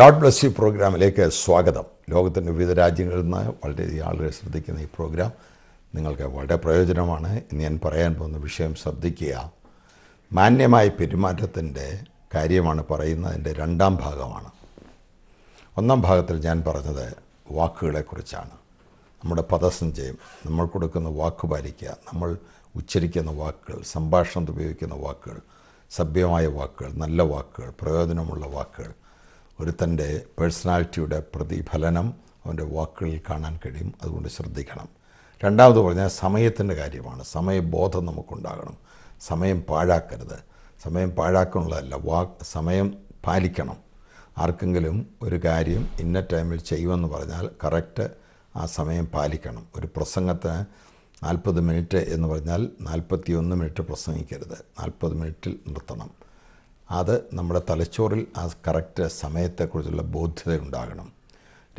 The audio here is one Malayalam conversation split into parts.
ഗാഡ് ബ്ലസ് യു പ്രോഗ്രാമിലേക്ക് സ്വാഗതം. ലോകത്തിന്റെ വിവിധ രാജ്യങ്ങളിൽ നിന്ന് വളരെയധികം ആളുകൾ ശ്രദ്ധിക്കുന്ന ഈ പ്രോഗ്രാം നിങ്ങൾക്ക് വളരെ പ്രയോജനമാണ്. ഇന്ന് ഞാൻ പറയാൻ പോകുന്ന വിഷയം ശ്രദ്ധിക്കുക. മാന്യമായ പെരുമാറ്റത്തിന്റെ കാര്യമാണ് പറയുന്നതിന്റെ രണ്ടാം ഭാഗമാണ്. ഒന്നാം ഭാഗത്തിൽ ഞാൻ പറഞ്ഞത് വാക്കുകളെക്കുറിച്ചാണ്. നമ്മുടെ പദസഞ്ചയം നമ്മൾ കൊടുക്കുന്ന വാക്ക് പാലിക്കുക നമ്മൾ ഉച്ചരിക്കുന്ന വാക്കുകൾ സംഭാഷണത്തിൽ ഉപയോഗിക്കുന്ന വാക്കുകൾ സഭ്യമായ വാക്കുകൾ നല്ല വാക്കുകൾ പ്രയോജനമുള്ള വാക്കുകൾ ഒരുത്തന്റെ പേഴ്സണാലിറ്റിയുടെ പ്രതിഫലനം അവന്റെ വാക്കുകളിൽ കാണാൻ കഴിയും. അതുകൊണ്ട് ശ്രദ്ധിക്കണം. രണ്ടാമത് പറഞ്ഞാൽ സമയത്തിന്റെ കാര്യമാണ്. സമയബോധം നമുക്കുണ്ടാകണം. സമയം പാഴാക്കരുത്. സമയം പാഴാക്കാനുള്ളതല്ല. വാ സമയം പാലിക്കണം. ആർക്കെങ്കിലും ഒരു കാര്യം ഇന്ന ടൈമിൽ ചെയ്യുമെന്ന് പറഞ്ഞാൽ കറക്റ്റ് ആ സമയം പാലിക്കണം. ഒരു പ്രസംഗത്തിന് നാൽപ്പത് മിനിറ്റ് എന്ന് പറഞ്ഞാൽ നാൽപ്പത്തി ഒന്ന് മിനിറ്റ് പ്രസംഗിക്കരുത്. നാൽപ്പത് മിനിറ്റിൽ നിർത്തണം. അത് നമ്മുടെ തലച്ചോറിൽ ആ കറക്റ്റ് സമയത്തെക്കുറിച്ചുള്ള ബോധ്യത ഉണ്ടാകണം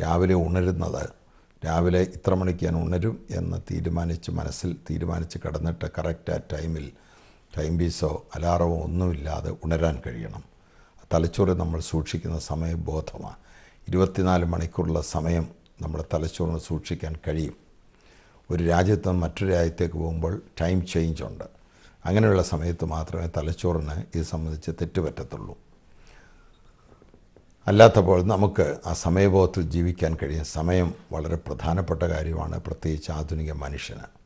രാവിലെ ഉണരുന്നത് രാവിലെ ഇത്ര മണിക്ക് ഞാൻ ഉണരും എന്ന് തീരുമാനിച്ച് മനസ്സിൽ തീരുമാനിച്ച് കിടന്നിട്ട് കറക്റ്റ് ആ ടൈമിൽ ടൈം പീസോ അലാറമോ ഒന്നുമില്ലാതെ ഉണരാൻ കഴിയണം. തലച്ചോറിൽ നമ്മൾ സൂക്ഷിക്കുന്ന സമയബോധമാണ് ഇരുപത്തിനാല് മണിക്കൂറുള്ള സമയം നമ്മുടെ തലച്ചോറിന് സൂക്ഷിക്കാൻ കഴിയും. ഒരു രാജ്യത്ത് മറ്റൊരു രാജ്യത്തേക്ക് പോകുമ്പോൾ ടൈം ചേഞ്ച് ഉണ്ട്. അങ്ങനെയുള്ള സമയത്ത് മാത്രമേ തലച്ചോറിന് ഇത് സംബന്ധിച്ച് തെറ്റുപറ്റത്തുള്ളൂ. അല്ലാത്തപ്പോൾ നമുക്ക് ആ സമയബോധത്തിൽ ജീവിക്കാൻ കഴിയും. സമയം വളരെ പ്രധാനപ്പെട്ട കാര്യമാണ് പ്രത്യേകിച്ച് ആധുനിക മനുഷ്യന്.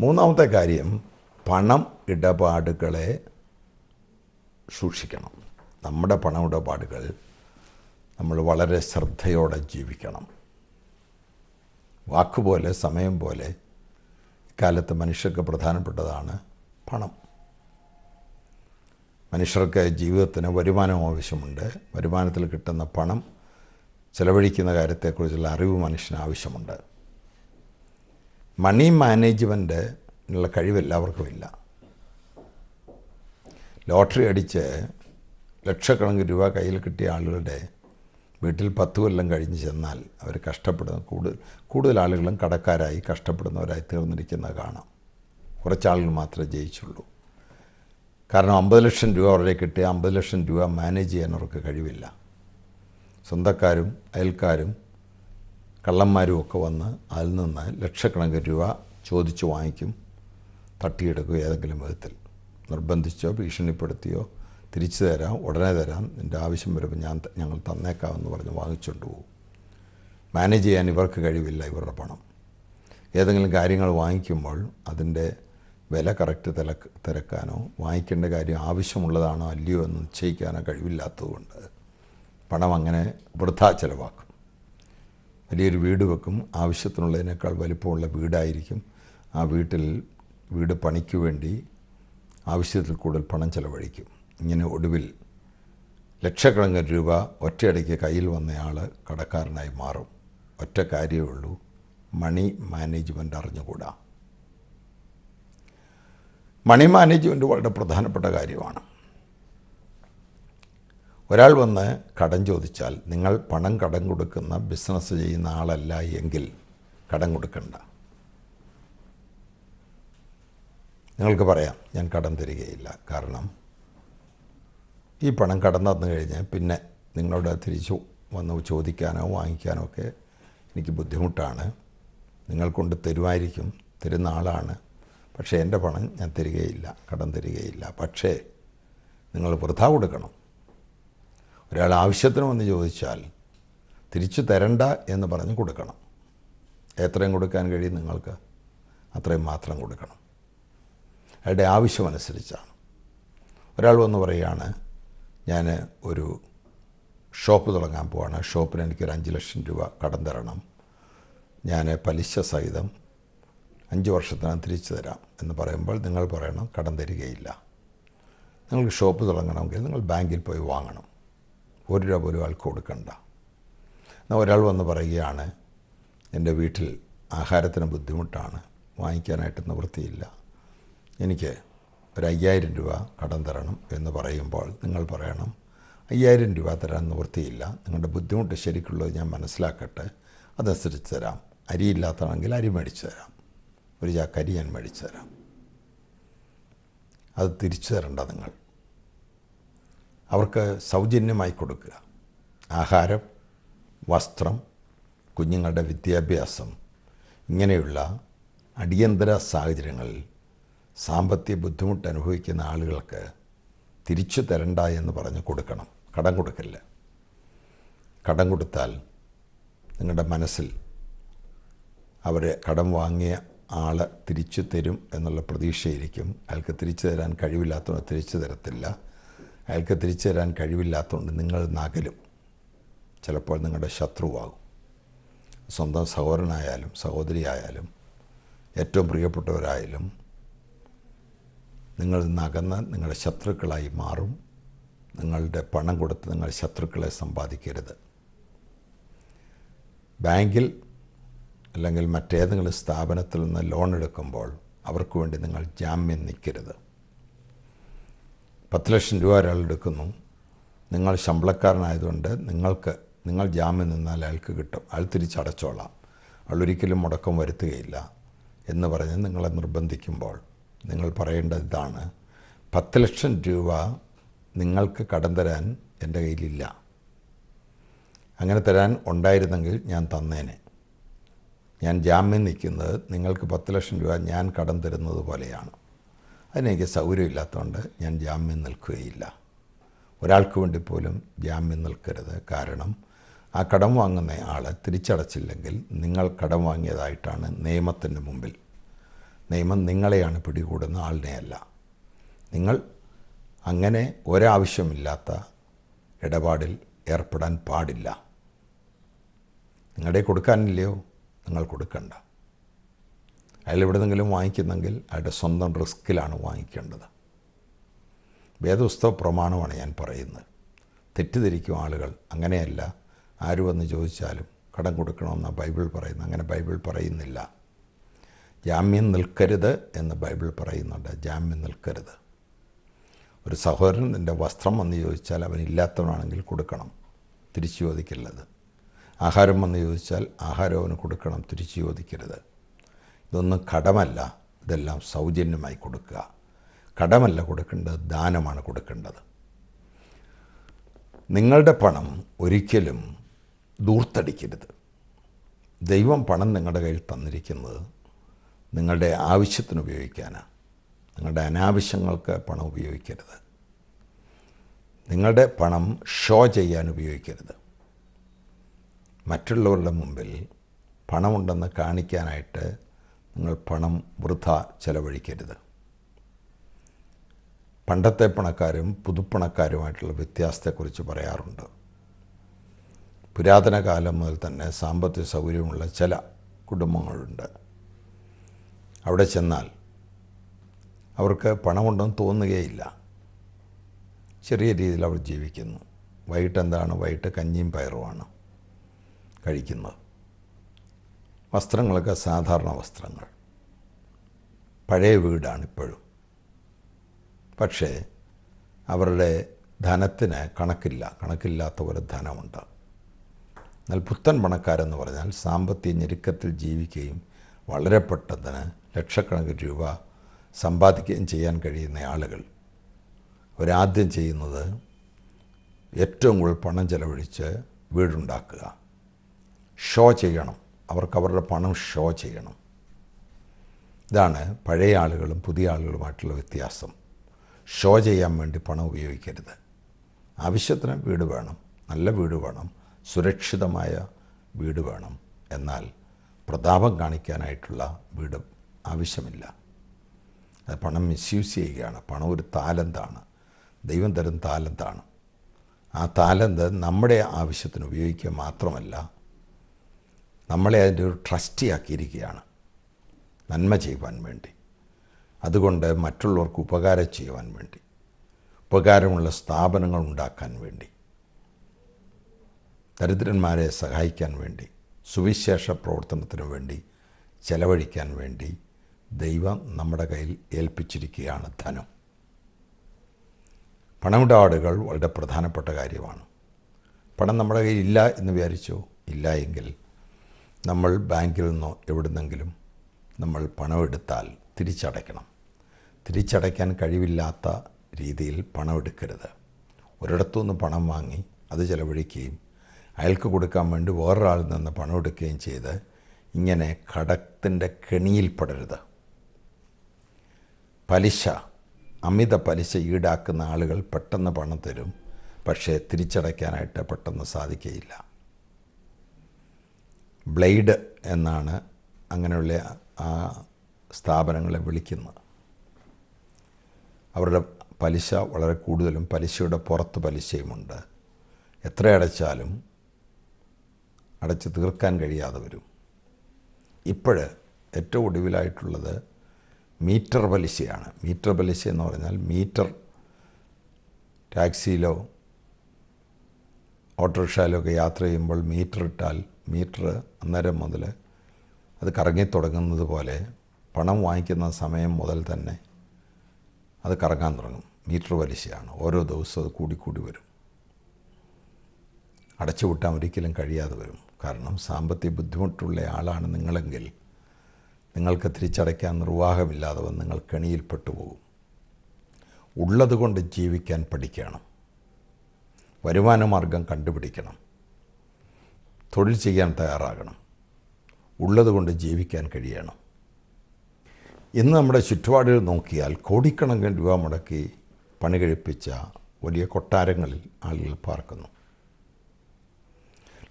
മൂന്നാമത്തെ കാര്യം പണം ഇടപാടുകളെ സൂക്ഷിക്കണം. നമ്മുടെ പണം ഇടപാടുകൾ നമ്മൾ വളരെ ശ്രദ്ധയോടെ ജീവിക്കണം. വാക്കുപോലെ സമയം പോലെ ഇക്കാലത്ത് മനുഷ്യർക്ക് പ്രധാനപ്പെട്ടതാണ് പണം. മനുഷ്യർക്ക് ജീവിതത്തിന് വരുമാനം ആവശ്യമുണ്ട്. വരുമാനത്തിൽ കിട്ടുന്ന പണം ചെലവഴിക്കുന്ന കാര്യത്തെക്കുറിച്ചുള്ള അറിവ് മനുഷ്യന് ആവശ്യമുണ്ട്. മണി മാനേജ്മെന്റിനുള്ള കഴിവ് എല്ലാവർക്കും ഇല്ല ലോട്ടറി അടിച്ച് ലക്ഷക്കണക്കിന് രൂപ കയ്യിൽ കിട്ടിയ ആളുകളുടെ വീട്ടിൽ പത്ത് കൊല്ലം കഴിഞ്ഞ് ചെന്നാൽ അവർ കഷ്ടപ്പെടുന്ന കൂടുതൽ കൂടുതൽ ആളുകളും കടക്കാരായി കഷ്ടപ്പെടുന്നവരായി തീർന്നിരിക്കുന്നത് കാണാം. കുറച്ചാളുകൾ മാത്രമേ ജയിച്ചുള്ളൂ. കാരണം അമ്പത് ലക്ഷം രൂപ അവരുടെ കിട്ടിയ അമ്പത് ലക്ഷം രൂപ മാനേജ് ചെയ്യാൻ അവർക്ക് കഴിവില്ല. സ്വന്തക്കാരും അയൽക്കാരും കള്ളന്മാരും ഒക്കെ വന്ന് അതിൽ നിന്ന് ലക്ഷക്കണക്കിന് രൂപ ചോദിച്ച് വാങ്ങിക്കും തട്ടിയെടുക്കും ഏതെങ്കിലും വിധത്തിൽ. നിർബന്ധിച്ചോ ഭീഷണിപ്പെടുത്തിയോ തിരിച്ചു തരാം ഉടനെ തരാം. എന്റെ ആവശ്യം വരുമ്പോൾ ഞാൻ ഞങ്ങൾ തന്നേക്കാമെന്ന് പറഞ്ഞ് വാങ്ങിച്ചുകൊണ്ട് പോകും മാനേജ് ചെയ്യാൻ ഇവർക്ക് കഴിവില്ല ഇവരുടെ പണം. ഏതെങ്കിലും കാര്യങ്ങൾ വാങ്ങിക്കുമ്പോൾ അതിന്റെ വില കറക്റ്റ് തിരക്ക് തിരക്കാനോ വാങ്ങിക്കേണ്ട കാര്യം ആവശ്യമുള്ളതാണോ അല്ലയോ എന്ന് നിശ്ചയിക്കാനോ കഴിവില്ലാത്തതുകൊണ്ട് പണം അങ്ങനെ വൃഥാ ചിലവാക്കും. വലിയൊരു വീട് വെക്കും. ആവശ്യത്തിനുള്ളതിനേക്കാൾ വലിപ്പമുള്ള വീടായിരിക്കും. ആ വീട്ടിൽ വീട് പണിക്ക് വേണ്ടി ആവശ്യത്തിൽ കൂടുതൽ പണം ചെലവഴിക്കും. ഇങ്ങനെ ഒടുവിൽ ലക്ഷക്കണക്കിന് രൂപ ഒറ്റയടിക്ക് കയ്യിൽ വന്നയാൾ കടക്കാരനായി മാറും. ഒറ്റ കാര്യമേ ഉള്ളൂ മണി മാനേജ്മെന്റ് അറിഞ്ഞുകൂടാ. മണി മാനേജ്മെന്റ് വളരെ പ്രധാനപ്പെട്ട കാര്യമാണ്. ഒരാൾ വന്ന് കടം ചോദിച്ചാൽ നിങ്ങൾ പണം കടം കൊടുക്കുന്ന ബിസിനസ് ചെയ്യുന്ന ആളല്ല എങ്കിൽ കടം കൊടുക്കണ്ട. നിങ്ങൾക്ക് പറയാം ഞാൻ കടം തരികയില്ല. കാരണം ഈ പണം കടന്നു തന്നു കഴിഞ്ഞാൽ പിന്നെ നിങ്ങളോട് തിരിച്ചു വന്ന് ചോദിക്കാനോ വാങ്ങിക്കാനോ ഒക്കെ എനിക്ക് ബുദ്ധിമുട്ടാണ്. നിങ്ങൾ കൊണ്ട് തരുമായിരിക്കും തരുന്ന ആളാണ്. പക്ഷേ എന്റെ പണം ഞാൻ തരികയില്ല കടം തരികയില്ല. പക്ഷേ നിങ്ങൾ വൃഥ കൊടുക്കണം. ഒരാൾ ആവശ്യത്തിന് വന്ന് ചോദിച്ചാൽ തിരിച്ചു തരണ്ട എന്ന് പറഞ്ഞ് കൊടുക്കണം. എത്രയും കൊടുക്കാൻ കഴിയും നിങ്ങൾക്ക്? അത്രയും മാത്രം കൊടുക്കണം. അയാളുടെ ആവശ്യമനുസരിച്ചാണ്. ഒരാൾ വന്ന് പറയുകയാണ് ഞാൻ ഒരു ഷോപ്പ് തുടങ്ങാൻ പോവാണ്. ഷോപ്പിന് എനിക്കൊരു അഞ്ച് ലക്ഷം രൂപ കടം തരണം. ഞാൻ പലിശ സഹിതം അഞ്ച് വർഷത്തിനകം തിരിച്ചു തരാം എന്ന് പറയുമ്പോൾ നിങ്ങൾ പറയണം കടം തരികയില്ല. നിങ്ങൾക്ക് ഷോപ്പ് തുടങ്ങണമെങ്കിൽ നിങ്ങൾ ബാങ്കിൽ പോയി വാങ്ങണം. ഒരു രൂപ പോലും ആൾക്ക് കൊടുക്കണ്ട. എന്നാൽ ഒരാൾ വന്ന് പറയുകയാണ് എന്റെ വീട്ടിൽ ആഹാരത്തിന് ബുദ്ധിമുട്ടാണ്. വാങ്ങിക്കാനായിട്ട് നിവൃത്തിയില്ല. എനിക്ക് ഒരു അയ്യായിരം രൂപ കടം തരണം എന്ന് പറയുമ്പോൾ നിങ്ങൾ പറയണം അയ്യായിരം രൂപ തരാൻ നിവൃത്തിയില്ല. നിങ്ങളുടെ ബുദ്ധിമുട്ട് ശരിക്കുള്ളത് ഞാൻ മനസ്സിലാക്കട്ടെ. അതനുസരിച്ച് തരാം. അരിയില്ലാത്തതാണെങ്കിൽ അരി മേടിച്ചു തരാം. ഒരു ചാക്ക് അരി ഞാൻ മേടിച്ചു തരാം. അത് തിരിച്ചു തരണ്ട നിങ്ങൾ. അവർക്ക് സൗജന്യമായി കൊടുക്കുക. ആഹാരം വസ്ത്രം കുഞ്ഞുങ്ങളുടെ വിദ്യാഭ്യാസം ഇങ്ങനെയുള്ള അടിയന്തര സാഹചര്യങ്ങളിൽ സാമ്പത്തിക ബുദ്ധിമുട്ട് അനുഭവിക്കുന്ന ആളുകൾക്ക് തിരിച്ചു തരണ്ട എന്ന് പറഞ്ഞ് കൊടുക്കണം. കടം കൊടുക്കില്ല. കടം കൊടുത്താൽ നിങ്ങളുടെ മനസ്സിൽ അവർ കടം വാങ്ങിയ ആൾ തിരിച്ചു തരും എന്നുള്ള പ്രതീക്ഷയായിരിക്കും അയാൾക്ക് തിരിച്ചു തരാൻ കഴിവില്ലാത്തതുകൊണ്ട് തിരിച്ചു തരത്തില്ല. അയാൾക്ക് തിരിച്ചു തരാൻ കഴിവില്ലാത്തതുകൊണ്ട് നിങ്ങൾ നകലും. ചിലപ്പോൾ നിങ്ങളുടെ ശത്രുവാകും. സ്വന്തം സഹോദരനായാലും സഹോദരിയായാലും ഏറ്റവും പ്രിയപ്പെട്ടവരായാലും നിങ്ങൾ നകന്ന് നിങ്ങളുടെ ശത്രുക്കളായി മാറും. നിങ്ങളുടെ പണം കൊടുത്ത് നിങ്ങൾ ശത്രുക്കളെ സമ്പാദിക്കരുത്. ബാങ്കിൽ അല്ലെങ്കിൽ മറ്റേതെങ്കിലും സ്ഥാപനത്തിൽ നിന്ന് ലോൺ എടുക്കുമ്പോൾ അവർക്ക് വേണ്ടി നിങ്ങൾ ജാമ്യം നിൽക്കരുത്. പത്ത് ലക്ഷം രൂപ ഒരാൾ എടുക്കുന്നു. നിങ്ങൾ ശമ്പളക്കാരനായതുകൊണ്ട് നിങ്ങൾക്ക് നിങ്ങൾ ജാമ്യം നിന്നാൽ അയാൾക്ക് കിട്ടും. അയാൾ തിരിച്ചടച്ചോളാം. അയാൾ ഒരിക്കലും മുടക്കം വരുത്തുകയില്ല എന്ന് പറഞ്ഞ് നിങ്ങളെ നിർബന്ധിക്കുമ്പോൾ നിങ്ങൾ പറയേണ്ടത് ഇതാണ്. പത്ത് ലക്ഷം രൂപ നിങ്ങൾക്ക് കടം തരാൻ എന്റെ കയ്യിലില്ല. അങ്ങനെ തരാൻ ഉണ്ടായിരുന്നെങ്കിൽ ഞാൻ തന്നേനെ. ഞാൻ ജാമ്യം നിൽക്കുന്നത് നിങ്ങൾക്ക് പത്ത് ലക്ഷം രൂപ ഞാൻ കടം തരുന്നത് പോലെയാണ്. അതിനെനിക്ക് സൗകര്യമില്ലാത്തതുകൊണ്ട് ഞാൻ ജാമ്യം നിൽക്കുകയില്ല. ഒരാൾക്ക് വേണ്ടി പോലും ജാമ്യം നിൽക്കരുത്. കാരണം ആ കടം വാങ്ങുന്ന ആൾ തിരിച്ചടച്ചില്ലെങ്കിൽ നിങ്ങൾ കടം വാങ്ങിയതായിട്ടാണ് നിയമത്തിന്റെ മുമ്പിൽ നിയമം നിങ്ങളെയാണ് പിടികൂടുന്ന ആളിനെയല്ല. നിങ്ങൾ അങ്ങനെ ഒരാവശ്യമില്ലാത്ത ഇടപാടിൽ ഏർപ്പെടാൻ പാടില്ല. നിങ്ങളുടെ കൊടുക്കാനില്ലയോ? നിങ്ങൾ കൊടുക്കണ്ട. അയാൾ എവിടെന്നെങ്കിലും വാങ്ങിക്കുന്നെങ്കിൽ അയാളുടെ സ്വന്തം റിസ്ക്കിലാണ് വാങ്ങിക്കേണ്ടത്. വേദപുസ്തക പ്രമാണമാണ് ഞാൻ പറയുന്നത്. തെറ്റിദ്ധരിക്കും ആളുകൾ. അങ്ങനെയല്ല. ആര് വന്ന് ചോദിച്ചാലും കടം കൊടുക്കണമെന്നാണ് ബൈബിൾ പറയുന്നത്. അങ്ങനെ ബൈബിൾ പറയുന്നില്ല. ജാമ്യം നിൽക്കരുത് എന്ന് ബൈബിൾ പറയുന്നുണ്ട്. ജാമ്യം നിൽക്കരുത്. ഒരു സഹോദരൻ നിന്റെ വസ്ത്രം വന്ന് ചോദിച്ചാൽ അവൻ ഇല്ലാത്തവനാണെങ്കിൽ കൊടുക്കണം. തിരിച്ചു ചോദിക്കരുത്. ആഹാരം വന്ന് ചോദിച്ചാൽ ആഹാരം അവന് കൊടുക്കണം. തിരിച്ചു ചോദിക്കരുത്. ഇതൊന്നും കടമല്ല. ഇതെല്ലാം സൗജന്യമായി കൊടുക്കുക. കടമല്ല കൊടുക്കേണ്ടത് ദാനമാണ് കൊടുക്കേണ്ടത്. നിങ്ങളുടെ പണം ഒരിക്കലും ദൂർത്തടിക്കരുത്. ദൈവം പണം നിങ്ങളുടെ കയ്യിൽ തന്നിരിക്കുന്നത് നിങ്ങളുടെ ആവശ്യത്തിന് ഉപയോഗിക്കാനാണ്. നിങ്ങളുടെ അനാവശ്യങ്ങൾക്ക് പണം ഉപയോഗിക്കരുത്. നിങ്ങളുടെ പണം ഷോ ചെയ്യാൻ ഉപയോഗിക്കരുത്. മറ്റുള്ളവരുടെ മുമ്പിൽ പണമുണ്ടെന്ന് കാണിക്കാനായിട്ട് നിങ്ങൾ പണം വൃഥ ചെലവഴിക്കരുത്. പണ്ടത്തെ പണക്കാരും പുതുപ്പണക്കാരുമായിട്ടുള്ള വ്യത്യാസത്തെക്കുറിച്ച് പറയാറുണ്ട്. പുരാതന കാലം മുതൽ തന്നെ സാമ്പത്തിക സൗകര്യമുള്ള ചില കുടുംബങ്ങളുണ്ട്. അവിടെ ചെന്നാൽ അവർക്ക് പണമുണ്ടെന്ന് തോന്നുകയില്ല. ചെറിയ രീതിയിൽ അവർ ജീവിക്കുന്നു. വൈകിട്ട് എന്താണ്? വൈകിട്ട് കഞ്ഞിയും പയറുമാണ് കഴിക്കുന്നത്. വസ്ത്രങ്ങളൊക്കെ സാധാരണ വസ്ത്രങ്ങൾ. പഴയ വീടാണ് ഇപ്പോഴും പക്ഷേ അവരുടെ ധനത്തിന് കണക്കില്ല. കണക്കില്ലാത്ത ഒരു ധനമുണ്ട്. എന്നാൽ പുത്തൻ പണക്കാരെന്ന് പറഞ്ഞാൽ സാമ്പത്തിക ഞെരുക്കത്തിൽ ജീവിക്കുകയും വളരെ പെട്ടെന്ന് ലക്ഷക്കണക്കിന് രൂപ സമ്പാദിക്കുകയും ചെയ്യാൻ കഴിയുന്ന ആളുകൾ. അവരാദ്യം ചെയ്യുന്നത് ഏറ്റവും കൂടുതൽ പണം ചെലവഴിച്ച് വീടുണ്ടാക്കുക. ഷോ ചെയ്യണം. അവർക്ക് അവരുടെ പണം ഷോ ചെയ്യണം. ഇതാണ് പഴയ ആളുകളും പുതിയ ആളുകളുമായിട്ടുള്ള വ്യത്യാസം. ഷോ ചെയ്യാൻ വേണ്ടി പണം ഉപയോഗിക്കരുത്. ആവശ്യത്തിന് വീട് വേണം. നല്ല വീട് വേണം. സുരക്ഷിതമായ വീട് വേണം. എന്നാൽ പ്രതാപം കാണിക്കാനായിട്ടുള്ള വീട് ആവശ്യമില്ല. അത് പണം മിസ്യൂസ് ചെയ്യുകയാണ്. പണം ഒരു താലന്താണ്. ദൈവം തരും താലന്താണ്. ആ താലന്ത് നമ്മുടെ ആവശ്യത്തിന് ഉപയോഗിക്കുക മാത്രമല്ല നമ്മളെ അതിന്റെ ഒരു ട്രസ്റ്റി ട്രസ്റ്റിയാക്കിയിരിക്കുകയാണ്. നന്മ ചെയ്യുവാൻ വേണ്ടി. അതുകൊണ്ട് മറ്റുള്ളവർക്ക് ഉപകാരം ചെയ്യുവാൻ വേണ്ടി. ഉപകാരമുള്ള സ്ഥാപനങ്ങൾ ഉണ്ടാക്കാൻ വേണ്ടി. ദരിദ്രന്മാരെ സഹായിക്കാൻ വേണ്ടി. സുവിശേഷ പ്രവർത്തനത്തിനു വേണ്ടി ചെലവഴിക്കാൻ വേണ്ടി ദൈവം നമ്മുടെ കയ്യിൽ ഏൽപ്പിച്ചിരിക്കുകയാണ് ധനം. പണമിടപാടുകൾ വളരെ പ്രധാനപ്പെട്ട കാര്യമാണ്. പണം നമ്മുടെ കയ്യിൽ ഇല്ല എന്ന് വിചാരിച്ചോ? ഇല്ല എങ്കിൽ നമ്മൾ ബാങ്കിൽ നിന്നോ എവിടെ നിന്നെങ്കിലും നമ്മൾ പണമെടുത്താൽ തിരിച്ചടയ്ക്കണം. തിരിച്ചടയ്ക്കാൻ കഴിവില്ലാത്ത രീതിയിൽ പണമെടുക്കരുത്. ഒരിടത്തുനിന്ന് പണം വാങ്ങി അത് ചെലവഴിക്കുകയും അയാൾക്ക് കൊടുക്കാൻ വേണ്ടി വേറൊരാളിൽ നിന്ന് പണം എടുക്കുകയും ചെയ്ത് ഇങ്ങനെ കടത്തിന്റെ കെണിയിൽപ്പെടരുത് പലിശ അമിത പലിശ ഈടാക്കുന്ന ആളുകൾ പെട്ടെന്ന് പണം തരും പക്ഷേ തിരിച്ചടയ്ക്കാനായിട്ട് പെട്ടെന്ന് സാധിക്കുകയില്ല. ബ്ലേഡ് എന്നാണ് അങ്ങനെയുള്ള ആ സ്ഥാപനങ്ങളെ വിളിക്കുന്നത്. അവരുടെ പലിശ വളരെ കൂടുതലും പലിശയുടെ പുറത്ത് പലിശയുമുണ്ട്. എത്ര അടച്ചാലും അടച്ച് തീർക്കാൻ കഴിയാതെ വരും. ഇപ്പോൾ ഏറ്റവും ഒടുവിലായിട്ടുള്ളത് മീറ്റർ പലിശയാണ്. മീറ്റർ പലിശ എന്ന് പറഞ്ഞാൽ മീറ്റർ ടാക്സിയിലോ ഓട്ടോറിക്ഷയിലോ ഒക്കെ യാത്ര ചെയ്യുമ്പോൾ മീറ്റർ ഇട്ടാൽ മീറ്റർ അന്നേരം മുതൽ അത് കറങ്ങി തുടങ്ങുന്നത് പോലെ പണം വാങ്ങിക്കുന്ന സമയം മുതൽ തന്നെ അത് കറങ്ങാൻ തുടങ്ങും. മീറ്റർ പലിശയാണ്. ഓരോ ദിവസവും അത് കൂടിക്കൂടി വരും. അടച്ചു കൂട്ടാൻ ഒരിക്കലും കഴിയാതെ വരും. കാരണം സാമ്പത്തിക ബുദ്ധിമുട്ടുള്ള ആളാണ് നിങ്ങളെങ്കിൽ നിങ്ങൾക്ക് തിരിച്ചടയ്ക്കാൻ നിർവാഹമില്ലാതെ വന്ന് നിങ്ങൾ കെണിയിൽപ്പെട്ടു പോകും. ഉള്ളതുകൊണ്ട് ജീവിക്കാൻ പഠിക്കണം. വരുമാന മാർഗം കണ്ടുപിടിക്കണം. തൊഴിൽ ചെയ്യാൻ തയ്യാറാകണം. ഉള്ളതുകൊണ്ട് ജീവിക്കാൻ കഴിയണം. ഇന്ന് നമ്മുടെ ചുറ്റുപാടുകൾ നോക്കിയാൽ കോടിക്കണക്കിന് രൂപ മുടക്കി പണി കഴിപ്പിച്ച വലിയ കൊട്ടാരങ്ങളിൽ ആളുകൾ പാർക്കുന്നു.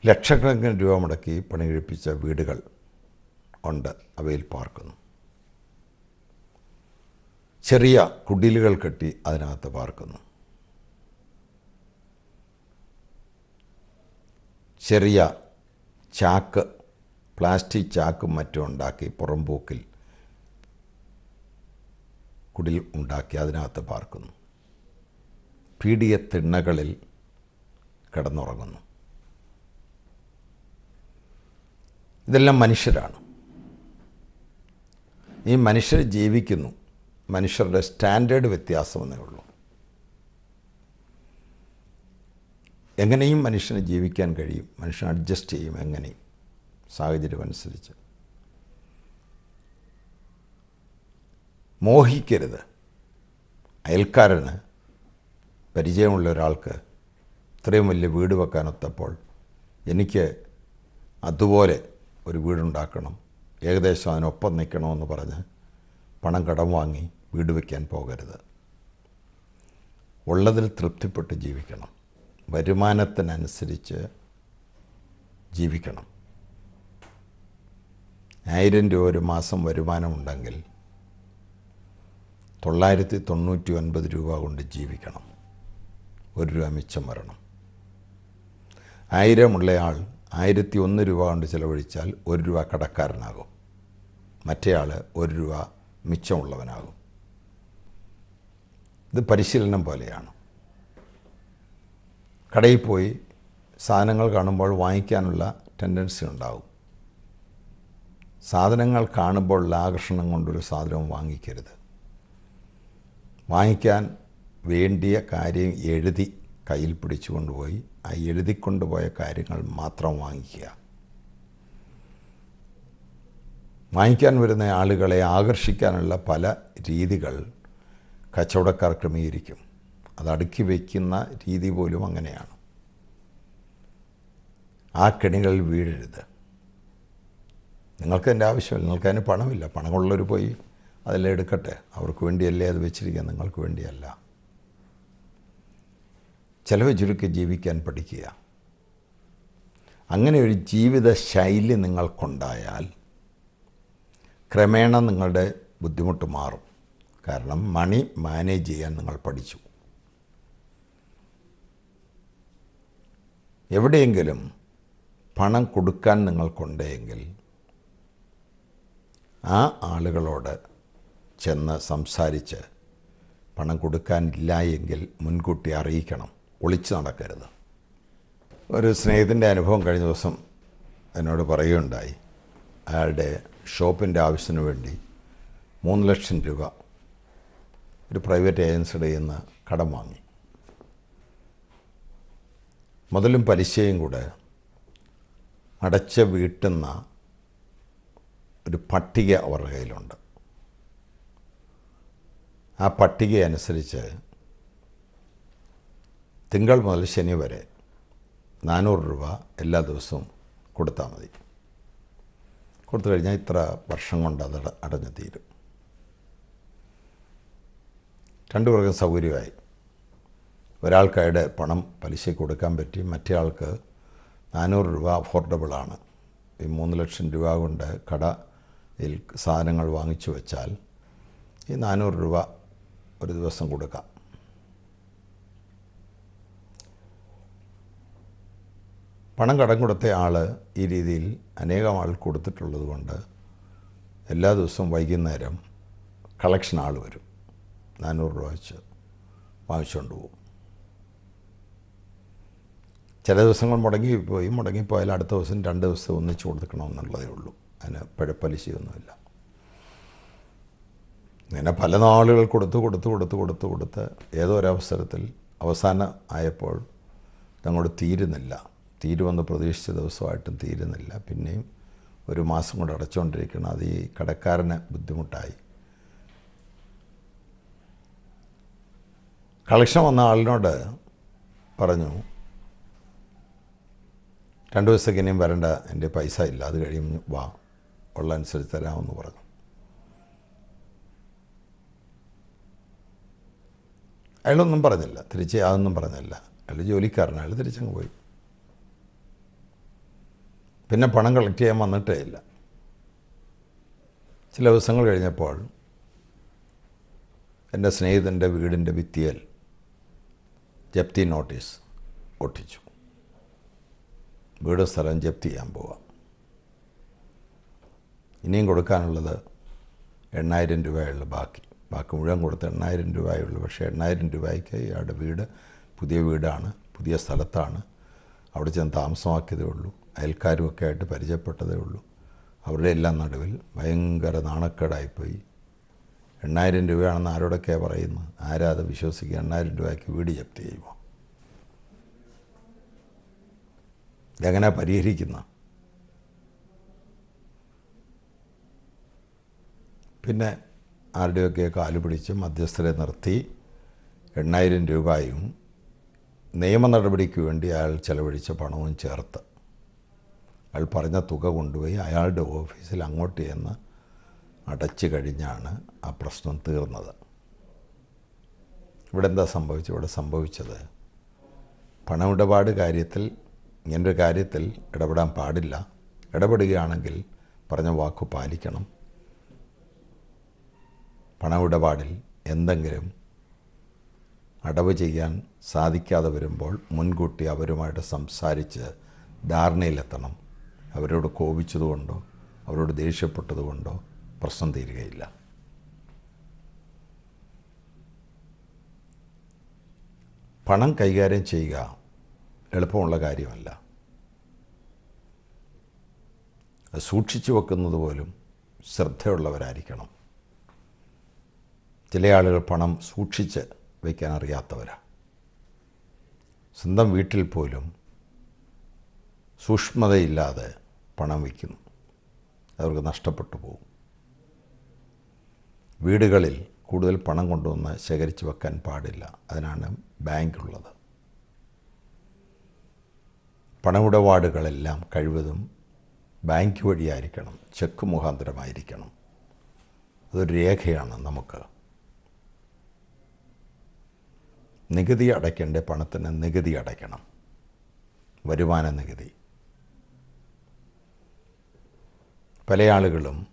ലക്ഷക്കണക്കിന് രൂപ മുടക്കി പണി കഴിപ്പിച്ച വീടുകൾ ഉണ്ട്. അവയിൽ പാർക്കുന്നു. ചെറിയ കുടിലുകൾ കെട്ടി അതിനകത്ത് പാർക്കുന്നു. ചെറിയ ചാക്ക് പ്ലാസ്റ്റിക് ചാക്കും മറ്റും ഉണ്ടാക്കി പുറംപോക്കിൽ കുടിൽ ഉണ്ടാക്കി അതിനകത്ത് പാർക്കുന്നു. പീഡിയ തിണ്ണകളിൽ കിടന്നുറങ്ങുന്നു. ഇതെല്ലാം മനുഷ്യരാണ്. ഈ മനുഷ്യർ ജീവിക്കുന്നു. മനുഷ്യരുടെ സ്റ്റാൻഡേർഡ് വ്യത്യാസമെന്നേ ഉള്ളൂ. എങ്ങനെയും മനുഷ്യന് ജീവിക്കാൻ കഴിയും. മനുഷ്യൻ അഡ്ജസ്റ്റ് ചെയ്യും എങ്ങനെയും സാഹചര്യം അനുസരിച്ച് മോഹിക്കരുത്. അയൽക്കാരന് പരിചയമുള്ള ഒരാൾക്ക് ഇത്രയും വലിയ വീട് വെക്കാനൊത്തപ്പോൾ എനിക്ക് അതുപോലെ ഒരു വീടുണ്ടാക്കണം. ഏകദേശം അതിനൊപ്പം നിൽക്കണമെന്ന് പറഞ്ഞ് പണം കടം വാങ്ങി വീട് വയ്ക്കാൻ പോകരുത്. ഉള്ളതിൽ തൃപ്തിപ്പെട്ട് ജീവിക്കണം. വരുമാനത്തിനനുസരിച്ച് ജീവിക്കണം. ആയിരം രൂപ ഒരു മാസം വരുമാനമുണ്ടെങ്കിൽ തൊള്ളായിരത്തി തൊണ്ണൂറ്റി ഒൻപത് രൂപ കൊണ്ട് ജീവിക്കണം. ഒരു രൂപ മിച്ചം വരണം. ആയിരമുള്ളയാൾ ആയിരത്തി ഒന്ന് രൂപ കൊണ്ട് ചിലവഴിച്ചാൽ ഒരു രൂപ കടക്കാരനാകും. മറ്റേയാൾ ഒരു രൂപ മിച്ചമുള്ളവനാകും. ഇത് പരിശീലനം പോലെയാണ്. കടയിൽ പോയി സാധനങ്ങൾ കാണുമ്പോൾ വാങ്ങിക്കാനുള്ള ടെൻഡൻസി ഉണ്ടാകും സാധനങ്ങൾ കാണുമ്പോഴുള്ള ആകർഷണം കൊണ്ടൊരു സാധനവും വാങ്ങിക്കരുത്. വാങ്ങിക്കാൻ വേണ്ടിയ കാര്യം എഴുതി കയ്യിൽ പിടിച്ചു കൊണ്ടുപോയി ആ എഴുതിക്കൊണ്ടുപോയ കാര്യങ്ങൾ മാത്രം വാങ്ങിക്കുക. വാങ്ങിക്കാൻ വരുന്ന ആളുകളെ ആകർഷിക്കാനുള്ള പല രീതികൾ കച്ചവടക്കാർ ക്രമീകരിക്കും. അത് അടുക്കി വയ്ക്കുന്ന രീതി പോലും അങ്ങനെയാണ്. ആ കെണികളിൽ വീഴരുത്. നിങ്ങൾക്ക് എന്റെ ആവശ്യമില്ല നിങ്ങൾക്ക് അതിന് പണമില്ല. പണമുള്ളവർ പോയി അതെല്ലാം എടുക്കട്ടെ. അവർക്ക് വേണ്ടിയല്ലേ അത് വെച്ചിരിക്കുക നിങ്ങൾക്ക് വേണ്ടിയല്ല. ചിലവ് ചുരുക്കി ജീവിക്കാൻ പഠിക്കുക. അങ്ങനെ ഒരു ജീവിത ശൈലി നിങ്ങൾക്കുണ്ടായാൽ ക്രമേണ നിങ്ങളുടെ ബുദ്ധിമുട്ട് മാറും. കാരണം മണി മാനേജ് ചെയ്യാൻ നിങ്ങൾ പഠിച്ചു. എവിടെയെങ്കിലും പണം കൊടുക്കാൻ നിങ്ങൾക്കുണ്ടെങ്കിൽ ആ ആളുകളോട് ചെന്ന് സംസാരിച്ച് പണം കൊടുക്കാനില്ല എങ്കിൽ മുൻകൂട്ടി അറിയിക്കണം. ഒളിച്ചു നടക്കരുത്. ഒരു സ്നേഹത്തിന്റെ അനുഭവം കഴിഞ്ഞ ദിവസം എന്നോട് പറയുകയുണ്ടായി. അയാളുടെ ഷോപ്പിന്റെ ആവശ്യത്തിന് വേണ്ടി മൂന്ന് ലക്ഷം രൂപ ഒരു പ്രൈവറ്റ് ഏജൻസിയുടെ നിന്ന് കടം വാങ്ങി. മുതലും പലിശയും കൂടെ അടച്ച് വീട്ടുന്ന ഒരു പട്ടിക അവരുടെ കയ്യിലുണ്ട്. ആ പട്ടിക അനുസരിച്ച് തിങ്കൾ മുതൽ ശനി വരെ നാനൂറ് രൂപ എല്ലാ ദിവസവും കൊടുത്താൽ മതി. കൊടുത്തു കഴിഞ്ഞാൽ ഇത്ര വർഷം കൊണ്ട് അത് അടഞ്ഞു തീരും. രണ്ടു പേർക്കും സൗകര്യമായി. ഒരാൾക്കയുടെ പണം പലിശ കൊടുക്കാൻ പറ്റി മറ്റേ ആൾക്ക് നാനൂറ് രൂപ അഫോർഡബിളാണ് ഈ മൂന്ന് ലക്ഷം രൂപ കൊണ്ട് കടയിൽ സാധനങ്ങൾ വാങ്ങിച്ചു വെച്ചാൽ ഈ നാനൂറ് രൂപ ഒരു ദിവസം കൊടുക്കാം. പണം കടം കൊടുത്ത ആൾ ഈ രീതിയിൽ അനേകം ആൾ കൊടുത്തിട്ടുള്ളത് കൊണ്ട് എല്ലാ ദിവസവും വൈകുന്നേരം കളക്ഷൻ ആൾ വരും. നാനൂറ് രൂപ വെച്ച് വാങ്ങിച്ചുകൊണ്ട് പോകും ചില ദിവസങ്ങൾ മുടങ്ങിപ്പോയി മുടങ്ങിപ്പോയാൽ അടുത്ത ദിവസം രണ്ട് ദിവസം ഒന്നിച്ച് കൊടുക്കണമെന്നുള്ളതേ ഉള്ളൂ. അതിന് പഴപ്പലിശയൊന്നുമില്ല. ഇങ്ങനെ പല നാളുകൾ കൊടുത്ത് കൊടുത്ത് കൊടുത്ത് കൊടുത്ത് കൊടുത്ത് ഏതോ ഒരവസരത്തിൽ അവസാനം ആയപ്പോൾ ഞങ്ങളോട് തീരുന്നില്ല. തീരുമെന്ന് പ്രതീക്ഷിച്ച ദിവസമായിട്ടും തീരുന്നില്ല. പിന്നെയും ഒരു മാസം കൊണ്ട് അടച്ചുകൊണ്ടിരിക്കണം അത് ഈ കടക്കാരന് ബുദ്ധിമുട്ടായി. കളക്ഷൻ വന്ന ആളിനോട് പറഞ്ഞു രണ്ട് ദിവസത്തേക്ക് ഇനിയും വരണ്ട. എന്റെ പൈസ ഇല്ല. അത് കഴിയും. വാ. ഉള്ള അനുസരിച്ച് തരാമെന്ന് പറഞ്ഞു. അയാളൊന്നും പറഞ്ഞില്ല. തിരിച്ച് അതൊന്നും പറഞ്ഞില്ല. അയാൾ ജോലിക്കാരനായാലും തിരിച്ചങ്ങ് പോയി. പിന്നെ പണം കളക്ട് ചെയ്യാൻ വന്നിട്ടേ ഇല്ല. ചില ദിവസങ്ങൾ കഴിഞ്ഞപ്പോൾ എന്റെ സ്നേഹിതന്റെ വീടിന്റെ ഭിത്തിയിൽ ജപ്തി നോട്ടീസ് ഒട്ടിച്ചു. വീട് സ്ഥലം ജപ്തി ചെയ്യാൻ പോവാം. ഇനിയും കൊടുക്കാനുള്ളത് എണ്ണായിരം രൂപയുള്ള ബാക്കി. ബാക്കി മുഴുവൻ കൊടുത്ത് എണ്ണായിരം രൂപയുള്ളൂ. പക്ഷേ എണ്ണായിരം രൂപയ്ക്ക് ഇയാളുടെ വീട് പുതിയ വീടാണ് പുതിയ സ്ഥലത്താണ്. അവിടെ ചെന്ന് താമസമാക്കിയതേ ഉള്ളൂ. അയൽക്കാരും ഒക്കെ ആയിട്ട് പരിചയപ്പെട്ടതേ ഉള്ളൂ. അവരുടെ എല്ലാം നടുവിൽ ഭയങ്കര നാണക്കേടായിപ്പോയി. എണ്ണായിരം രൂപയാണെന്ന് ആരോടൊക്കെയാണ് പറയുന്നു ആരാ അത് വിശ്വസിക്കുക? എണ്ണായിരം രൂപയ്ക്ക് വീട് ജപ്തി ചെയ്യുമോ? ഇതെങ്ങനെ പരിഹരിക്കുന്ന? പിന്നെ ആരുടെയൊക്കെ കാൽ പിടിച്ച് മധ്യസ്ഥരെ നിർത്തി എണ്ണായിരം രൂപയും നിയമ നടപടിക്ക് വേണ്ടി അയാൾ ചെലവഴിച്ച പണവും ചേർത്ത്. അയാൾ പറഞ്ഞ തുക കൊണ്ടുപോയി അയാളുടെ ഓഫീസിൽ അങ്ങോട്ട് ചെന്ന് അടച്ചു കഴിഞ്ഞാണ് ആ പ്രശ്നം തീർന്നത്. ഇവിടെ എന്താ സംഭവിച്ചത്? ഇവിടെ സംഭവിച്ചത് പണമിടപാട് കാര്യത്തിൽ ഇങ്ങനൊരു കാര്യത്തിൽ ഇടപെടാൻ പാടില്ല. ഇടപെടുകയാണെങ്കിൽ പറഞ്ഞ വാക്കു പാലിക്കണം. പണമിടപാടിൽ എന്തെങ്കിലും അടവ് ചെയ്യാൻ സാധിക്കാതെ വരുമ്പോൾ മുൻകൂട്ടി അവരുമായിട്ട് സംസാരിച്ച് ധാരണയിലെത്തണം. അവരോട് കോപിച്ചതുകൊണ്ടോ അവരോട് ദേഷ്യപ്പെട്ടതുകൊണ്ടോ പ്രശ്നം തീരുകയില്ല. പണം കൈകാര്യം ചെയ്യുക എളുപ്പമുള്ള കാര്യമല്ല. സൂക്ഷിച്ചു വെക്കുന്നത് പോലും ശ്രദ്ധയുള്ളവരായിരിക്കണം. ചില ആളുകൾ പണം സൂക്ഷിച്ച് വയ്ക്കാൻ അറിയാത്തവരാണ് സ്വന്തം വീട്ടിൽ പോലും സൂക്ഷ്മതയില്ലാതെ പണം വയ്ക്കുന്നു. അവർക്ക് നഷ്ടപ്പെട്ടു പോകും. വീടുകളിൽ കൂടുതൽ പണം കൊണ്ടുവന്ന് ശേഖരിച്ച് വെക്കാൻ പാടില്ല. അതിനാണ് ബാങ്കുള്ളത്. പണമിടപാടുകളെല്ലാം കഴിവതും ബാങ്ക് വഴിയായിരിക്കണം. ചെക്ക് മുഖാന്തരമായിരിക്കണം. അതൊരു രേഖയാണ് നമുക്ക്. നികുതി അടയ്ക്കേണ്ട പണത്തിന് നികുതി അടയ്ക്കണം. വരുമാന നികുതി. പല ആളുകളും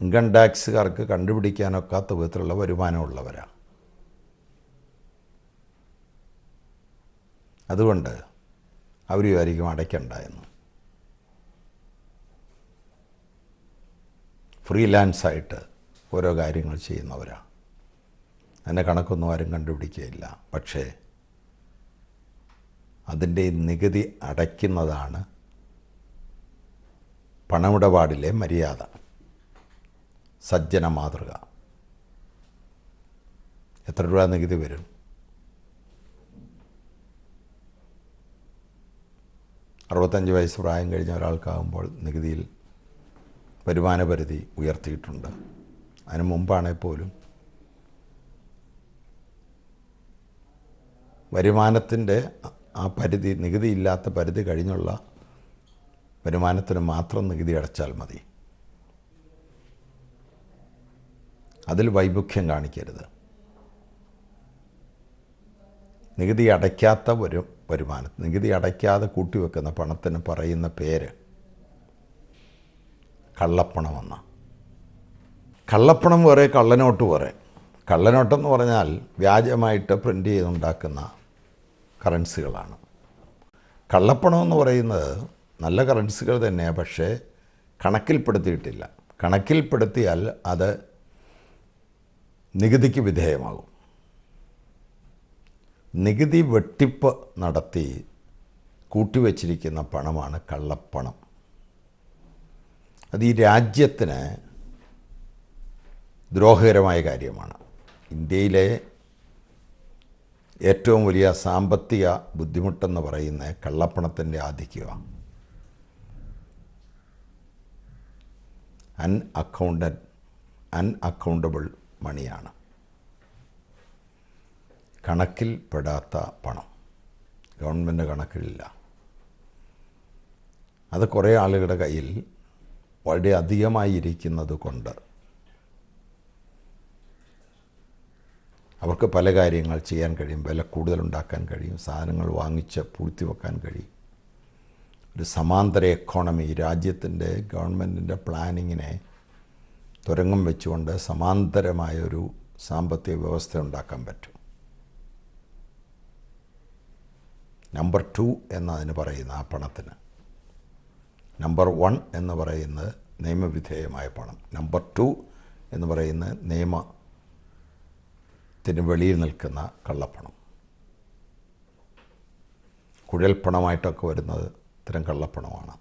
ഇൻകം ടാക്സുകാർക്ക് കണ്ടുപിടിക്കാനൊക്കാത്ത വിധത്തിലുള്ള വരുമാനമുള്ളവരാണ്. അതുകൊണ്ട് അവർ വിചാരിക്കും അടയ്ക്കണ്ട എന്ന്. ഫ്രീലാൻസായിട്ട് ഓരോ കാര്യങ്ങൾ ചെയ്യുന്നവരാണ്. അതിന്റെ കണക്കൊന്നും ആരും കണ്ടുപിടിക്കുകയില്ല. പക്ഷേ അതിന്റെ നികുതി അടയ്ക്കുന്നതാണ് പണമിടപാടിലെ മര്യാദ. സജ്ജന മാതൃക. എത്ര രൂപ നികുതി വരും? അറുപത്തഞ്ച് വയസ്സ് പ്രായം കഴിഞ്ഞ ഒരാൾക്കാകുമ്പോൾ നികുതിയിൽ വരുമാന പരിധി ഉയർത്തിയിട്ടുണ്ട്. അതിന് മുമ്പാണെങ്കിൽ പോലും വരുമാനത്തിന്റെ ആ പരിധി നികുതിയില്ലാത്ത പരിധി കഴിഞ്ഞുള്ള വരുമാനത്തിന് മാത്രം നികുതി അടച്ചാൽ മതി. അതിൽ വൈമുഖ്യം കാണിക്കരുത്. നികുതി അടയ്ക്കാത്ത ഒരു വരുമാനം നികുതി അടയ്ക്കാതെ കൂട്ടിവെക്കുന്ന പണത്തിന് പറയുന്ന പേര് കള്ളപ്പണമെന്ന കള്ളപ്പണം വേറെ കള്ളനോട്ട് വേറെ. കള്ളനോട്ടെന്ന് പറഞ്ഞാൽ വ്യാജമായിട്ട് പ്രിന്റ് ചെയ്തുണ്ടാക്കുന്ന കറൻസികളാണ്. കള്ളപ്പണം എന്ന് പറയുന്നത് നല്ല കറൻസികൾ തന്നെയാണ് പക്ഷേ കണക്കിൽപ്പെടുത്തിയിട്ടില്ല. കണക്കിൽപ്പെടുത്തിയാൽ അത് നികുതിക്ക് വിധേയമാകും. നികുതി വെട്ടിപ്പ് നടത്തി കൂട്ടിവെച്ചിരിക്കുന്ന പണമാണ് കള്ളപ്പണം. അത് ഈ രാജ്യത്തിന് ദ്രോഹകരമായ കാര്യമാണ്. ഇന്ത്യയിലെ ഏറ്റവും വലിയ സാമ്പത്തിക ബുദ്ധിമുട്ടെന്ന് പറയുന്ന കള്ളപ്പണത്തിന്റെ ആധിക്യമാണ് അൺ അൺഅക്കൗണ്ടബിൾ അൺ അക്കൗണ്ടബിൾ മണിയാണ്. കണക്കിൽ പെടാത്ത പണം. ഗവൺമെന്റ് കണക്കിലില്ല. അത് കുറേ ആളുകളുടെ കയ്യിൽ വളരെ അധികമായി ഇരിക്കുന്നത് കൊണ്ട് അവർക്ക് പല കാര്യങ്ങൾ ചെയ്യാൻ കഴിയും വില കൂടുതലുണ്ടാക്കാൻ കഴിയും സാധനങ്ങൾ വാങ്ങിച്ച് പൂഴ്ത്തി വെക്കാൻ കഴിയും. ഒരു സമാന്തര എക്കോണമി രാജ്യത്തിന്റെ ഗവൺമെന്റിന്റെ പ്ലാനിങ്ങിനെ തുരങ്കം വെച്ചുകൊണ്ട് സമാന്തരമായ ഒരു സാമ്പത്തിക വ്യവസ്ഥ ഉണ്ടാക്കാൻ പറ്റും. നമ്പർ ടു എന്നതിന് പറയുന്ന ആ പണത്തിന്. നമ്പർ വൺ എന്ന് പറയുന്നത് നിയമവിധേയമായ പണം. നമ്പർ ടു എന്ന് പറയുന്ന നിയമത്തിന് വെളിയിൽ നിൽക്കുന്ന കള്ളപ്പണം. കുഴൽപ്പണമായിട്ടൊക്കെ വരുന്നത് ഇത്തരം കള്ളപ്പണമാണ്.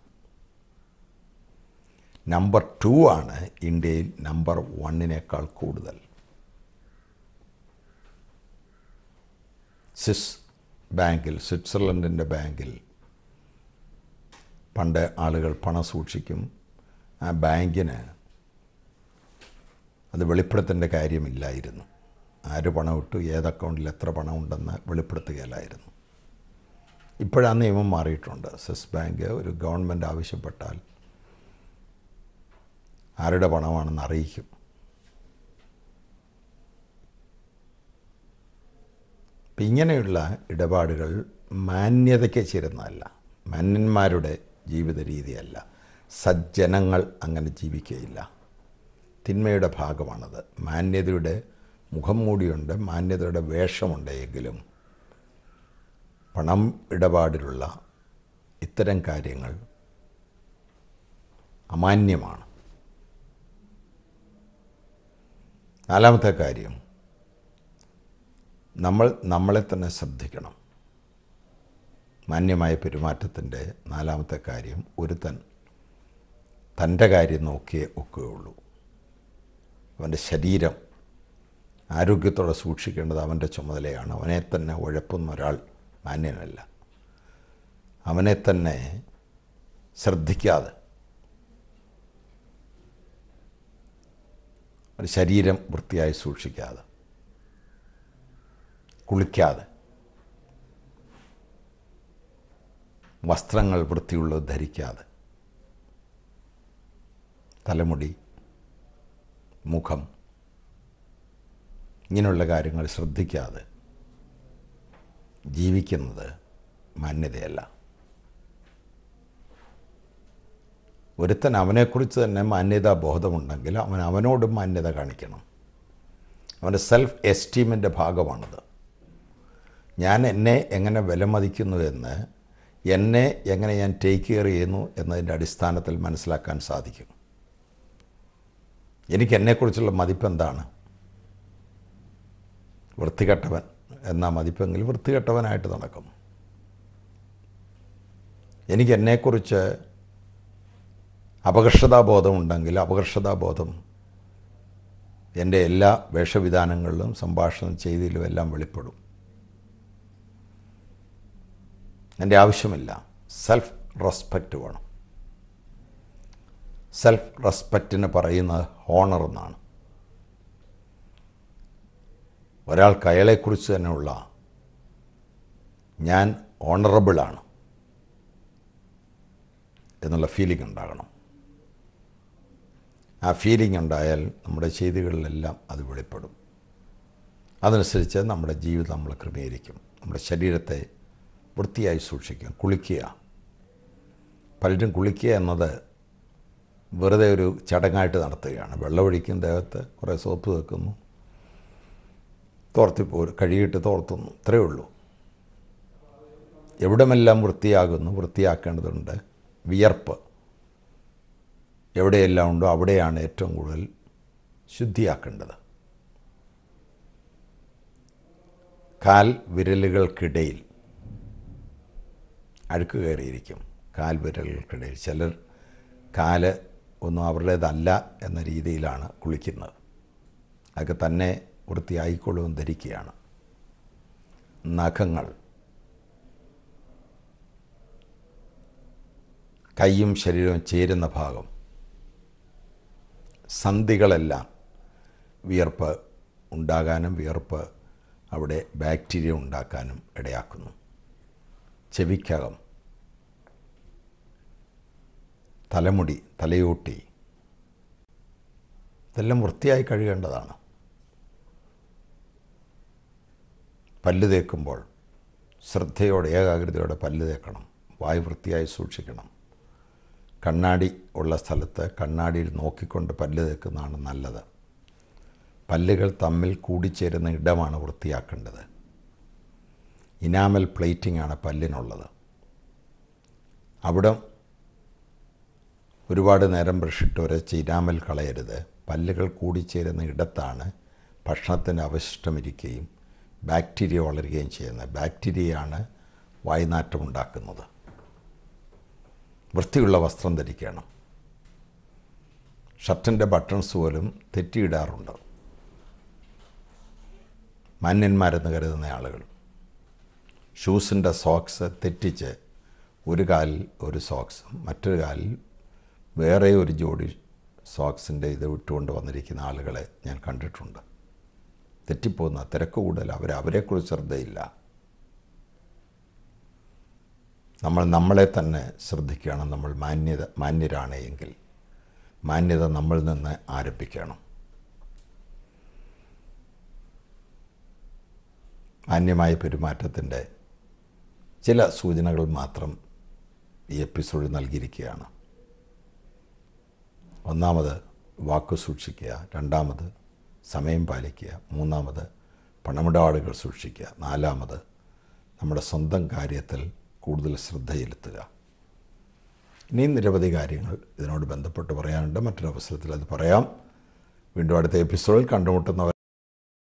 നമ്പർ ടു ആണ് ഇന്ത്യയിൽ നമ്പർ വണ്ണിനേക്കാൾ കൂടുതൽ. സ്വിസ് ബാങ്കിൽ സ്വിറ്റ്സർലൻഡിന്റെ ബാങ്കിൽ പണ്ട് ആളുകൾ പണം സൂക്ഷിക്കും. ആ ബാങ്കിന് അത് വെളിപ്പെടുത്തേണ്ട കാര്യമില്ലായിരുന്നു. ആര് പണം ഇട്ടു ഏത് അക്കൗണ്ടിൽ എത്ര പണം ഉണ്ടെന്ന് ഇപ്പോഴാ നിയമം മാറിയിട്ടുണ്ട്. സെസ് ബാങ്ക് ഒരു ഗവൺമെന്റ് ആവശ്യപ്പെട്ടാൽ ആരുടെ പണമാണെന്ന് അറിയിക്കും. ഇങ്ങനെയുള്ള ഇടപാടുകൾ മാന്യതയ്ക്ക് ചേരുന്നതല്ല. മാന്യന്മാരുടെ ജീവിത രീതിയല്ല. സജ്ജനങ്ങൾ അങ്ങനെ ജീവിക്കുകയില്ല. തിന്മയുടെ ഭാഗമാണത്. മാന്യതയുടെ മുഖം മൂടിയുണ്ട്. മാന്യതയുടെ വേഷമുണ്ട് എങ്കിലും പണം ഇടപാടിലുള്ള ഇത്തരം കാര്യങ്ങൾ അമാന്യമാണ്. നാലാമത്തെ കാര്യം നമ്മൾ നമ്മളെ തന്നെ ശ്രദ്ധിക്കണം. മാന്യമായ പെരുമാറ്റത്തിന്റെ നാലാമത്തെ കാര്യം ഒരുത്തൻ തന്റെ കാര്യം നോക്കിയേ ഒക്കുകയുള്ളൂ. അവന്റെ ശരീരം ആരോഗ്യത്തോടെ സൂക്ഷിക്കേണ്ടത് അവന്റെ ചുമതലയാണ്. അവനെ തന്നെ ഉഴപ്പുന്ന ഒരാൾ മാന്യനല്ല അവനെ തന്നെ ശ്രദ്ധിക്കാതെ ഒരു ശരീരം വൃത്തിയായി സൂക്ഷിക്കാതെ കുളിക്കാതെ വസ്ത്രങ്ങൾ വൃത്തിയുള്ളത് ധരിക്കാതെ തലമുടി മുഖം ഇങ്ങനെയുള്ള കാര്യങ്ങൾ ശ്രദ്ധിക്കാതെ ജീവിക്കുന്നത് മാന്യതയല്ല. ഒരുത്തൻ അവനെക്കുറിച്ച് തന്നെ മാന്യതാ ബോധമുണ്ടെങ്കിൽ അവൻ അവനോടും മാന്യത കാണിക്കണം. അവന്റെ സെൽഫ് എസ്റ്റീമിന്റെ ഭാഗമാണത്. ഞാൻ എന്നെ എങ്ങനെ വിലമതിക്കുന്നു എന്ന് എന്നെ എങ്ങനെ ഞാൻ ടേക്ക് കെയർ ചെയ്യുന്നു എന്നതിന്റെ അടിസ്ഥാനത്തിൽ മനസ്സിലാക്കാൻ സാധിക്കും. എനിക്ക് എന്നെക്കുറിച്ചുള്ള മതിപ്പ് എന്താണ് വൃത്തികെട്ടവൻ. എന്ന മതിപ്പെങ്കിൽ വൃത്തികെട്ടവനായിട്ട് നടക്കും. എനിക്ക് എന്നെക്കുറിച്ച് അപകർഷതാബോധമുണ്ടെങ്കിൽ അപകർഷതാബോധം എന്റെ എല്ലാ വേഷവിധാനങ്ങളിലും സംഭാഷണം ചെയ്തിലും എല്ലാം വെളിപ്പെടും. എന്റെ ആവശ്യമില്ല. സെൽഫ് റെസ്പെക്റ്റ് വേണം. സെൽഫ് റെസ്പെക്റ്റിന് പറയുന്നത് ഹോണർ എന്നാണ്. ഒരാൾക്ക് അയാളെക്കുറിച്ച് തന്നെയുള്ള ഞാൻ ഓണറബിളാണ് എന്നുള്ള ഫീലിംഗ് ഉണ്ടാകണം. ആ ഫീലിംഗ് ഉണ്ടായാൽ നമ്മുടെ ചെയ്തികളിലെല്ലാം അത് വെളിപ്പെടും. അതനുസരിച്ച് നമ്മുടെ ജീവിതം നമ്മൾ ക്രമീകരിക്കും. നമ്മുടെ ശരീരത്തെ വൃത്തിയായി സൂക്ഷിക്കും കുളിക്കുക. പലരും കുളിക്കുക എന്നത് വെറുതെ ഒരു ചടങ്ങായിട്ട് നടത്തുകയാണ്. വെള്ളമൊഴിക്കും ദേഹത്ത് കുറേ സോപ്പ് വെക്കുന്നു. തോർത്തിപ്പോ കഴുകിയിട്ട് തോർത്തുന്നു. ഇത്രയേ ഉള്ളൂ. എവിടമെല്ലാം വൃത്തിയാകുന്നു വൃത്തിയാക്കേണ്ടതുണ്ട്? വിയർപ്പ്. എവിടെയെല്ലാം ഉണ്ടോ അവിടെയാണ് ഏറ്റവും കൂടുതൽ ശുദ്ധിയാക്കേണ്ടത്. കാൽ വിരലുകൾക്കിടയിൽ അഴുക്ക് കയറിയിരിക്കും. കാൽ വിരലുകൾക്കിടയിൽ. ചിലർ കാൽ ഒന്നും അവരുടേതല്ല എന്ന രീതിയിലാണ് കുളിക്കുന്നത്. അതൊക്കെ തന്നെ വൃത്തിയായിക്കൊള്ളുമെന്ന് ധരിക്കുകയാണ്. നഖങ്ങൾ. കൈയും ശരീരവും ചേരുന്ന ഭാഗം. സന്ധികളെല്ലാം വിയർപ്പ് ഉണ്ടാകാനും വിയർപ്പ് അവിടെ ബാക്ടീരിയ ഉണ്ടാക്കാനും ഇടയാക്കുന്നു. ചെവിക്കകം. തലമുടി തലയോട്ടി. ഇതെല്ലാം വൃത്തിയായി കഴുകേണ്ടതാണ്. പല്ല് തേക്കുമ്പോൾ ശ്രദ്ധയോടെ ഏകാഗ്രതയോടെ പല്ല് തേക്കണം. വായു വൃത്തിയായി സൂക്ഷിക്കണം. കണ്ണാടി ഉള്ള സ്ഥലത്ത് കണ്ണാടിയിൽ നോക്കിക്കൊണ്ട് പല്ല് തേക്കുന്നതാണ് നല്ലത്. പല്ലുകൾ തമ്മിൽ കൂടിച്ചേരുന്ന ഇടമാണ് വൃത്തിയാക്കേണ്ടത്. ഇനാമൽ പ്ലേറ്റിംഗ് ആണ് പല്ലിനുള്ളത്. അവിടെ ഒരുപാട് നേരം ബ്രഷിട്ട് ഉരച്ച് ഇനാമൽ കളയരുത്. പല്ലുകൾ കൂടിച്ചേരുന്ന ഇടത്താണ് ഭക്ഷണത്തിന്റെ അവശിഷ്ടമിരിക്കുകയും ബാക്ടീരിയ വളരുകയും ചെയ്യുന്നത് ബാക്ടീരിയയാണ് വായുനാറ്റം ഉണ്ടാക്കുന്നത് വൃത്തിയുള്ള വസ്ത്രം ധരിക്കണം. ഷർട്ടിന്റെ ബട്ടൺസ് പോലും തെറ്റിയിടാറുണ്ട്. മാന്യന്മാരെന്ന് കരുതുന്ന ആളുകൾ. ഷൂസിന്റെ സോക്സ് തെറ്റിച്ച് ഒരു കാലിൽ ഒരു സോക്സും മറ്റൊരു കാലിൽ വേറെ ഒരു ജോഡി സോക്സിന്റെ ഇത് വിട്ടുകൊണ്ട് വന്നിരിക്കുന്ന ആളുകളെ ഞാൻ കണ്ടിട്ടുണ്ട്. തെറ്റിപ്പോകുന്ന തിരക്ക് കൂടുതൽ. അവർ അവരെക്കുറിച്ച് ശ്രദ്ധയില്ല. നമ്മൾ നമ്മളെ തന്നെ ശ്രദ്ധിക്കണം. നമ്മൾ മാന്യത മാന്യരാണ് എങ്കിൽ മാന്യത നമ്മളിൽ നിന്ന് ആരംഭിക്കണം. മാന്യമായ പെരുമാറ്റത്തിന്റെ ചില സൂചനകൾ മാത്രം ഈ എപ്പിസോഡിൽ നൽകിയിരിക്കുകയാണ്. ഒന്നാമത് വാക്ക് സൂക്ഷിക്കുക. രണ്ടാമത് സമയം പാലിക്കുക. മൂന്നാമത് പണമിടപാടുകൾ സൂക്ഷിക്കുക. നാലാമത് നമ്മുടെ സ്വന്തം കാര്യത്തിൽ കൂടുതൽ ശ്രദ്ധ ചെലുത്തുക ഇനിയും നിരവധി കാര്യങ്ങൾ ഇതിനോട് ബന്ധപ്പെട്ട് പറയാനുണ്ട്. മറ്റൊരവസരത്തിൽ അത് പറയാം. വീണ്ടും അടുത്ത എപ്പിസോഡിൽ കണ്ടുമുട്ടുന്നവർ